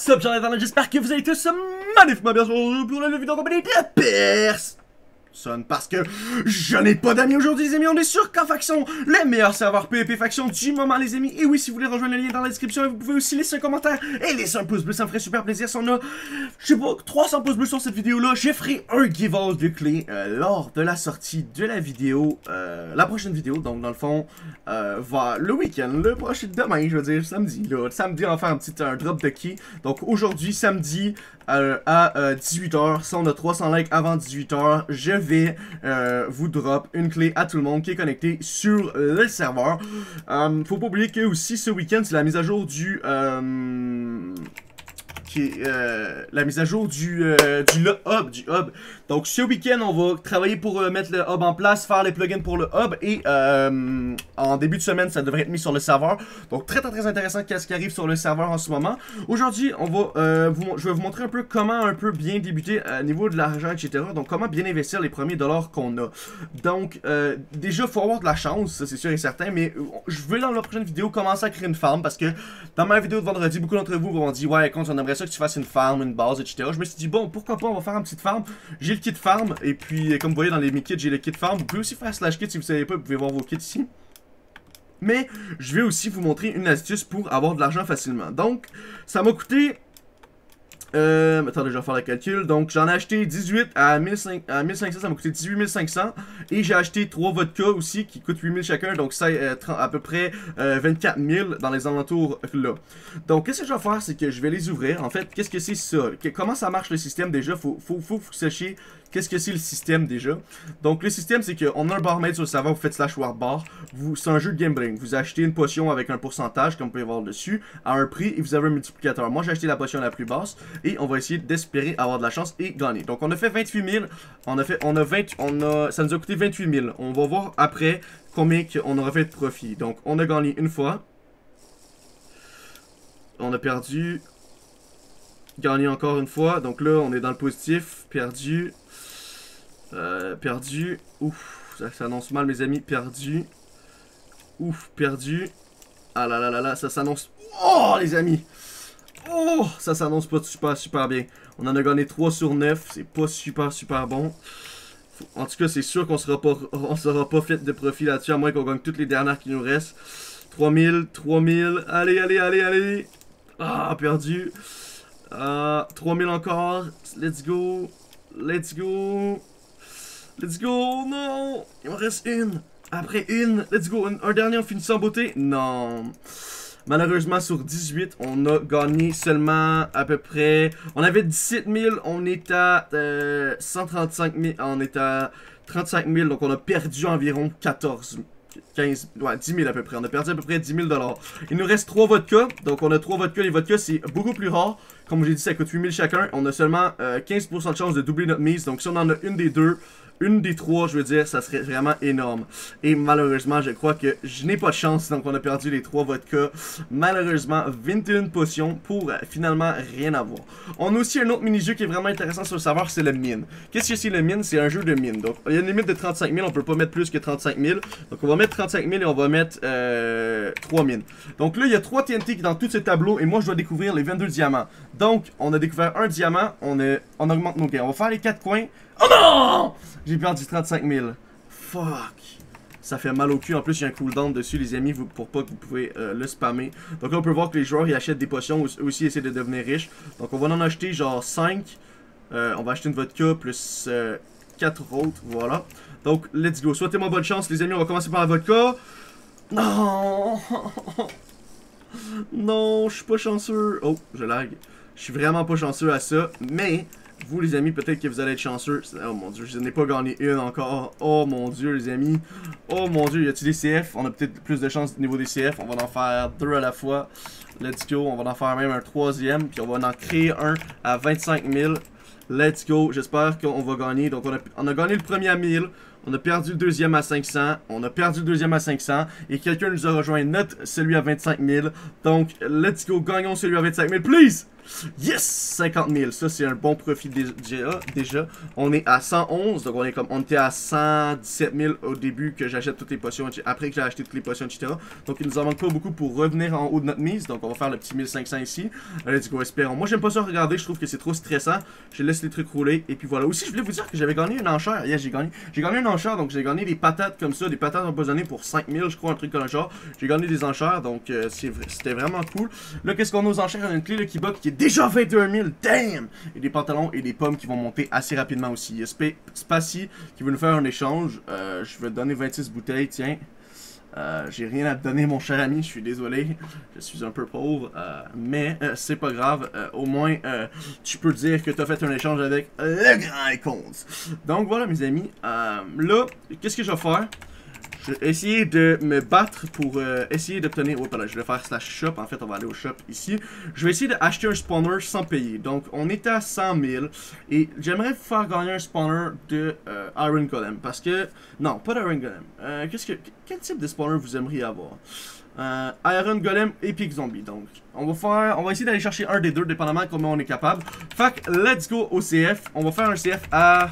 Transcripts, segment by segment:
What's up, j'en j'espère que vous allez tous magnifiquement bien. Pour la vidéo compagnie. De Perse parce que je n'ai pas d'amis aujourd'hui les amis, on est sur K-Faction, les meilleurs serveurs PvP Faction du moment les amis, et oui si vous voulez rejoindre le lien dans la description, vous pouvez aussi laisser un commentaire et laisser un pouce bleu, ça me ferait super plaisir. Si on a, je sais pas, 300 pouces bleus sur cette vidéo là, je ferai un give-out de clés euh, lors de la sortie de la vidéo, euh, la prochaine vidéo, donc dans le fond, euh, va le week-end, le prochain, demain je veux dire, samedi, là, samedi on va faire un petit un drop de key, donc aujourd'hui samedi à 18h, si on a 300 likes avant 18h, je euh, vous drop une clé à tout le monde qui est connecté sur le serveur. Euh, faut pas oublier que aussi ce week-end, c'est la mise à jour du... Euh, qui est euh, la mise à jour du, euh, du hub, du hub. Donc ce week-end, on va travailler pour euh, mettre le hub en place, faire les plugins pour le hub et en début de semaine, ça devrait être mis sur le serveur. Donc très très très intéressant qu'est-ce qui arrive sur le serveur en ce moment. Aujourd'hui, on va, vous, je vais vous montrer un peu comment un peu bien débuter à niveau de l'argent, etc. Donc comment bien investir les premiers dollars qu'on a. Donc déjà, faut avoir de la chance, c'est sûr et certain, mais je vais dans la prochaine vidéo commencer à créer une farm parce que dans ma vidéo de vendredi, beaucoup d'entre vous vont dire ouais, quand on aimerait que tu fasses une farm, une base, etc. Je me suis dit, bon, pourquoi pas, on va faire une petite farm. J'ai le kit farm, et puis, comme vous voyez dans les mi kits, j'ai le kit farm. Vous pouvez aussi faire slash kit si vous savez pas, vous pouvez voir vos kits ici. Mais, je vais aussi vous montrer une astuce pour avoir de l'argent facilement. Donc, ça m'a coûté euh, attendez, je vais faire le calcul. Donc, j'en ai acheté 18 à, 1500, à 1500, ça m'a coûté 18 500. Et j'ai acheté 3 vodka aussi qui coûtent 8000 chacun. Donc, ça euh, à peu près euh, 24 000 dans les alentours là. Donc, qu'est-ce que je vais faire, c'est que je vais les ouvrir. En fait, qu'est-ce que c'est ça? comment ça marche le système déjà? Faut, faut, faut, que vous sachiez Qu'est-ce que c'est le système déjà? Donc le système c'est qu'on a un barmaid sur le serveur, vous faites slash bar, c'est un jeu de gambling. Vous achetez une potion avec un pourcentage, comme vous pouvez voir dessus, à un prix et vous avez un multiplicateur. Moi j'ai acheté la potion la plus basse et on va essayer d'espérer avoir de la chance et gagner. Donc on a fait 28 000, on a fait, on a 20, on a, ça nous a coûté 28 000. On va voir après combien on aura fait de profit. Donc on a gagné une fois. On a perdu. Gagné encore une fois. Donc là, on est dans le positif. Perdu. Euh, perdu. Ouf, ça s'annonce mal, mes amis. Perdu. Ouf, perdu. Ah là là là là, ça s'annonce... Oh, les amis Oh, ça s'annonce pas super, super bien. On en a gagné 3 sur 9. C'est pas super, super bon. En tout cas, c'est sûr qu'on sera pas on sera pas fait de profit là-dessus, à moins qu'on gagne toutes les dernières qui nous restent. 3000, 3000. Allez, allez, allez, allez. Ah, perdu. Ah, 3000 encore. Let's go. Let's go. Let's go, non Il me reste une. Après une, let's go. Un, dernier, on finit sans beauté. Non. Malheureusement, sur 18, on a gagné seulement à peu près... On avait 17 000, on est à 135 000, on est à 35 000, donc on a perdu environ 14 15, ouais, 10 000 à peu près. On a perdu à peu près 10 000 Il nous reste 3 vodkas. Donc on a 3 vodkas. Les vodkas, c'est beaucoup plus rare. Comme j'ai dit, ça coûte 8 000 chacun. On a seulement 15% euh, de chance de doubler notre mise. Donc si on en a une des deux, une des trois, je veux dire, ça serait vraiment énorme. Et malheureusement, je crois que je n'ai pas de chance, donc on a perdu les trois vodkas. Malheureusement, 21 potions pour euh, finalement rien avoir. On a aussi un autre mini-jeu qui est vraiment intéressant sur le serveur, c'est le mine. Qu'est-ce que c'est le mine? C'est un jeu de mine. Donc, il y a une limite de 35 000, on peut pas mettre plus que 35 000. Donc, on va mettre 35 000 et on va mettre euh, 3 mines. Donc là, il y a 3 TNT dans tout ce tableau et moi, je dois découvrir les 22 diamants. Donc, on a découvert un diamant, on, augmente nos gains. On va faire les 4 coins. Oh non! J'ai perdu 35 000. Fuck. Ça fait mal au cul. En plus, il y a un cooldown dessus, les amis, pour pas que vous pouvez euh, le spammer. Donc là, on peut voir que les joueurs, ils achètent des potions, aussi essayer de devenir riches. Donc on va en acheter genre 5. Euh, on va acheter une vodka plus 4 euh, autres. Voilà. Donc, let's go. Souhaitez-moi bonne chance, les amis. On va commencer par la vodka. Non! non, je suis pas chanceux. Oh, je lag. Je suis vraiment pas chanceux à ça. Mais, vous les amis, peut-être que vous allez être chanceux. Oh mon dieu, je n'ai pas gagné une encore. Oh mon dieu les amis. Oh mon dieu, y a-t-il des CF? On a peut-être plus de chance au niveau des CF. On va en faire deux à la fois. Let's go. On va en faire même un troisième. Puis on va en créer un à 25 000. Let's go. J'espère qu'on va gagner. Donc on a, on a gagné le premier à 1000. On a perdu le deuxième à 500. On a perdu le deuxième à 500. Et quelqu'un nous a rejoint notre, celui à 25 000. Donc, let's go. Gagnons celui à 25 000, please! Yes! 50 000. Ça, c'est un bon profit déjà, déjà. On est à 111. Donc, on est comme, on était à 117 000 au début que j'achète toutes les potions, après que j'ai acheté toutes les potions, etc. Donc, il nous en manque pas beaucoup pour revenir en haut de notre mise. Donc, on va faire le petit 1500 ici. Let's go, espérons. Moi, j'aime pas ça regarder. Je trouve que c'est trop stressant. Je laisse les trucs rouler. Et puis voilà. Aussi, je voulais vous dire que j'avais gagné une enchère. Yes, j'ai gagné. J'ai gagné une enchère. Donc, j'ai gagné des patates comme ça. Des patates empoisonnées pour 5000, je crois, un truc comme ça. J'ai gagné des enchères. Donc, euh, c'était vraiment cool. Là, qu'est-ce qu'on a aux enchères? On a une clé là, qui bug qui déjà 21 000. Damn! Et des pantalons et des pommes qui vont monter assez rapidement aussi. Il y a qui veut nous faire un échange. Euh, je vais te donner 26 bouteilles, tiens. Euh, j'ai rien à te donner, mon cher ami, je suis désolé. Je suis un peu pauvre, euh, mais c'est pas grave. au moins, tu peux dire que tu as fait un échange avec le grand Icons. Donc voilà, mes amis. là, qu'est-ce que je vais faire? Je vais essayer de me battre pour euh, essayer d'obtenir... Oh, je vais faire slash shop. En fait, on va aller au shop ici. Je vais essayer d'acheter un spawner sans payer. Donc, on est à 100 000. Et j'aimerais faire gagner un spawner de euh, Iron Golem. Parce que... Non, pas d'Iron Golem. Euh, qu'est-ce que... Quel type de spawner vous aimeriez avoir? Iron Golem, Epic Zombie. Donc, on va faire... On va essayer d'aller chercher un des deux, dépendamment de comment on est capable. Fait let's go au CF. On va faire un CF à...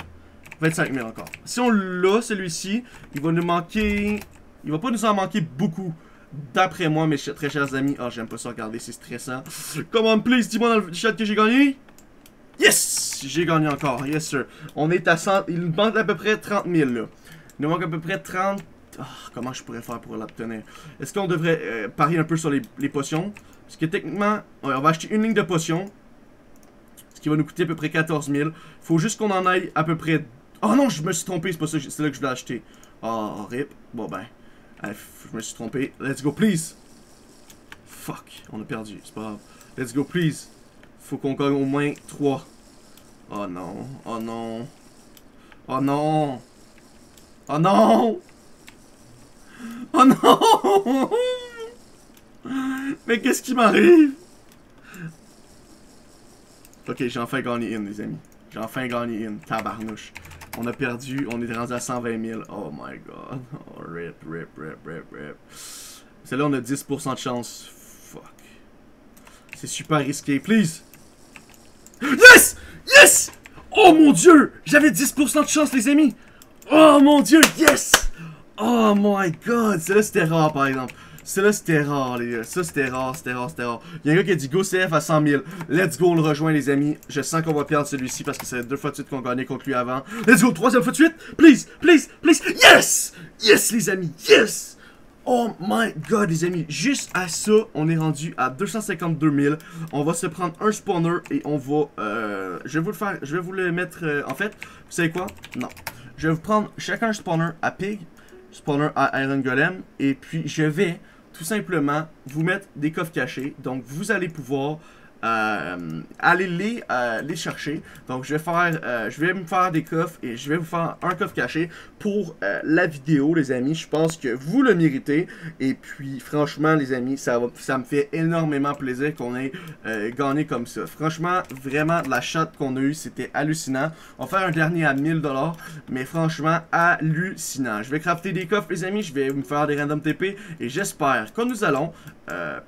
25 000 encore. Si on l'a, celui-ci, il va nous manquer... Il va pas nous en manquer beaucoup. D'après moi, mes très chers amis. Ah, oh, j'aime pas ça regarder, c'est stressant. Come on, please, dis-moi dans le chat que j'ai gagné. Yes! J'ai gagné encore, yes sir. On est à 100... Il nous manque à peu près 30 000, là. Il nous manque à peu près 30... Oh, comment je pourrais faire pour l'obtenir? Est-ce qu'on devrait euh, parier un peu sur les, potions? Parce que techniquement, on va acheter une ligne de potions. Ce qui va nous coûter à peu près 14 000. Faut juste qu'on en aille à peu près Oh non, je me suis trompé, c'est pas ça, c'est là que je voulais acheter. Oh, rip. Bon ben. je me suis trompé. Let's go, please. Fuck, on a perdu, c'est pas grave. Let's go, please. Faut qu'on gagne au moins 3. Oh non, oh non. Oh non. Oh non. Oh non. Mais qu'est-ce qui m'arrive? Ok, j'ai enfin gagné une, les amis. J'ai enfin gagné une. Tabarnouche. On a perdu, on est rendu à 120 000. Oh my god. Oh, rip, rip, rip, rip, rip. Celle-là, on a 10% de chance. Fuck. C'est super risqué. Please. Yes! Yes! Oh mon dieu! J'avais 10% de chance, les amis! Oh mon dieu, yes! Oh my god! Celle-là, c'était rare, par exemple. Ça là, c'était rare, les gars. Ça, c'était rare, c'était rare, c'était rare. Il y a un gars qui a dit Go CF à 100 000. Let's go, on le rejoint, les amis. Je sens qu'on va perdre celui-ci parce que c'est deux fois de suite qu'on gagnait contre lui avant. Let's go, troisième fois de suite. Please, please, please. Yes! Yes, les amis, yes! Oh my god, les amis. Juste à ça, on est rendu à 252 000. On va se prendre un spawner et on va... Euh, je vais vous le faire... Je vais vous le mettre... Euh, en fait, vous savez quoi? Non. Je vais vous prendre chacun un spawner à Pig, spawner à Iron Golem, et puis je vais tout simplement vous mettre des coffres cachés. Donc, vous allez pouvoir euh, aller les, euh, les chercher. Donc je vais faire, euh, je vais me faire des coffres et je vais vous faire un coffre caché pour la vidéo, les amis. Je pense que vous le méritez. Et puis franchement, les amis, ça, ça me fait énormément plaisir qu'on ait gagné comme ça. Franchement, vraiment, la chatte qu'on a eu, c'était hallucinant. On va faire un dernier à 1000$, mais franchement, hallucinant. Je vais crafter des coffres, les amis. Je vais me faire des random TP et j'espère que nous allons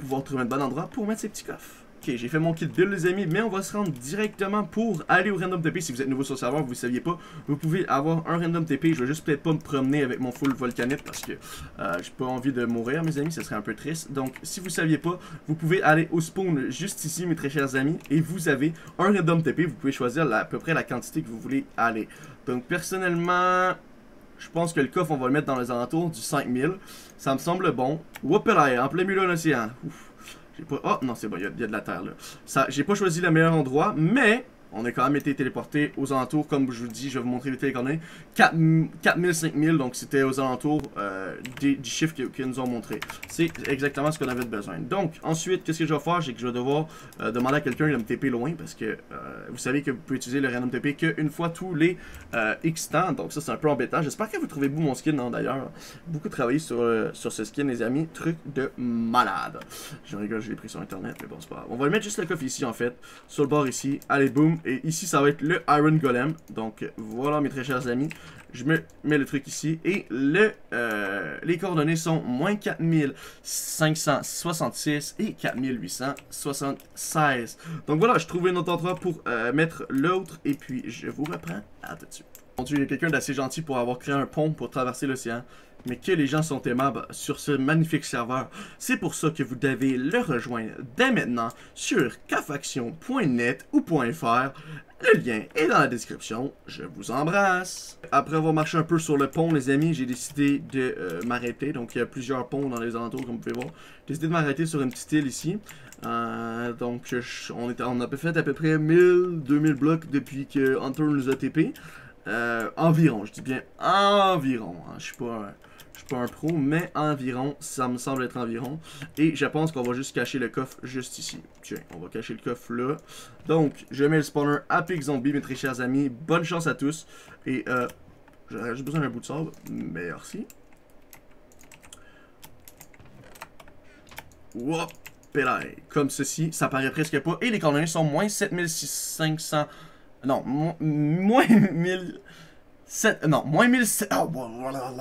pouvoir trouver un bon endroit pour mettre ces petits coffres. Ok, j'ai fait mon kit build les amis, mais on va se rendre directement pour aller au random TP. Si vous êtes nouveau sur le serveur, vous ne saviez pas, vous pouvez avoir un random TP. Je vais juste peut-être pas me promener avec mon full volcanite parce que euh, j'ai pas envie de mourir mes amis, ce serait un peu triste. Donc si vous saviez pas, vous pouvez aller au spawn juste ici mes très chers amis et vous avez un random TP. Vous pouvez choisir à peu près la quantité que vous voulez aller. Donc personnellement... Je pense que le coffre, on va le mettre dans les alentours du 5000. Ça me semble bon. Whoopelay, en plein milieu de l'océan. Oh, non, c'est bon, il y, a de la terre, là. J'ai pas choisi le meilleur endroit, mais on a quand même été téléporté aux alentours, comme je vous dis, je vais vous montrer les télécoordonnées. 4000, 5000, donc c'était aux alentours euh, des, du chiffre qu'ils nous ont montré. C'est exactement ce qu'on avait besoin. Donc, ensuite, qu'est-ce que je vais faire? C'est que je vais devoir euh, demander à quelqu'un de me TP loin, parce que euh, vous savez que vous pouvez utiliser le random TP qu'une fois tous les X temps, donc ça c'est un peu embêtant. J'espère que vous trouvez beau mon skin, non d'ailleurs. Beaucoup travaillé sur, sur ce skin, les amis. Truc de malade. Je rigole, je l'ai pris sur internet, mais bon, c'est pas grave. On va le mettre juste le coffre ici, en fait, sur le bord ici. Allez, boum. Et ici, ça va être le Iron Golem. Donc, voilà, mes très chers amis. Je me mets le truc ici. Et euh, les coordonnées sont moins 4566 et 4876. Donc voilà, je trouvais notre endroit pour euh, mettre l'autre. Et puis, je vous reprends à tout de suite. Il a quelqu'un d'assez gentil pour avoir créé un pont pour traverser l'océan. Mais que les gens sont aimables sur ce magnifique serveur. C'est pour ça que vous devez le rejoindre dès maintenant sur kafaction.net ou .fr. Le lien est dans la description. Je vous embrasse. Après avoir marché un peu sur le pont, les amis, j'ai décidé de euh, m'arrêter. Donc, il y a plusieurs ponts dans les alentours, comme vous pouvez voir. J'ai décidé de m'arrêter sur une petite île ici. Euh, donc, on, était, on a fait à peu près 1000-2000 blocs depuis que Hunter nous a TP. Euh, environ, je dis bien environ. Hein. Je suis pas, suis pas un pro, mais environ, ça me semble être environ. Et je pense qu'on va juste cacher le coffre juste ici. Tiens, on va cacher le coffre là. Donc, je mets le spawner à Pig Zombie, mes très chers amis. Bonne chance à tous. Et euh, j'aurais juste besoin d'un bout de sable. Merci. Wop, Comme ceci, ça paraît presque pas. Et les coordonnées sont moins 7500 non, moins 1000... 7, non, moins 1700... Oh, voilà,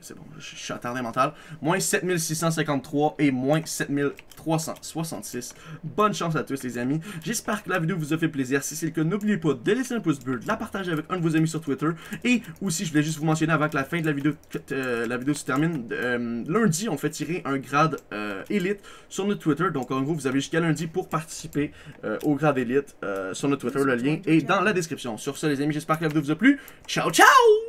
c'est bon, je, suis attardé mental. Moins 7653 et moins 7366. Bonne chance à tous les amis. J'espère que la vidéo vous a fait plaisir. Si c'est le cas, n'oubliez pas de laisser un pouce bleu, de la partager avec un de vos amis sur Twitter. Et aussi, je voulais juste vous mentionner avant que la fin de la vidéo, euh, la vidéo se termine. Euh, lundi, on fait tirer un grade euh, élite sur notre Twitter. Donc en gros, vous avez jusqu'à lundi pour participer au grade élite sur notre Twitter. Le lien est dans la description. Sur ce les amis, j'espère que la vidéo vous a plu. Ciao, ciao